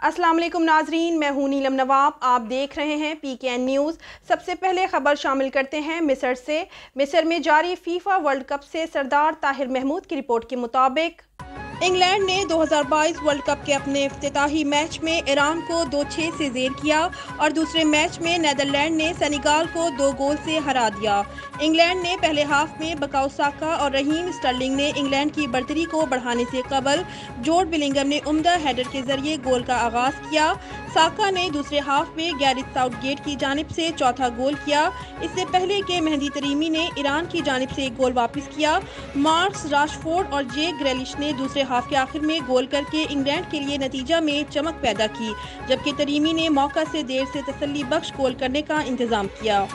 अस्सलाम वालेकुम नाजरीन, मैं हूँ नीलम नवाब। आप देख रहे हैं पी के एन न्यूज़ सबसे पहले खबर शामिल करते हैं मिसर से। मिसर में जारी फीफा वर्ल्ड कप से सरदार ताहिर महमूद की रिपोर्ट के मुताबिक। इंग्लैंड ने 2022 वर्ल्ड कप के अपने अफ्ताही मैच में ईरान को दो छः से जेर किया और दूसरे मैच में नैदरलैंड ने सेनेगाल को दो गोल से हरा दिया। इंग्लैंड ने पहले हाफ़ में बकाउ साका और रहीम स्टर्लिंग ने इंग्लैंड की बढ़तरी को बढ़ाने से कबल। जोर्ड बिलिंगम ने उमदा हेडर के ज़रिए गोल का आगाज़ किया। साका ने दूसरे हाफ़ में गैरिथ साउथगेट की जानब से चौथा गोल किया। इससे पहले के मेहंदी तरीमी ने ईरान की जानब से एक गोल वापस किया। मार्क्स राशफोर्ड और जे ग्रेलिश ने दूसरे हाफ़ के आखिर में गोल करके इंग्लैंड के लिए नतीजा में चमक पैदा की, जबकि तरीमी ने मौका से देर से तसली बख्श गोल करने का इंतज़ाम किया।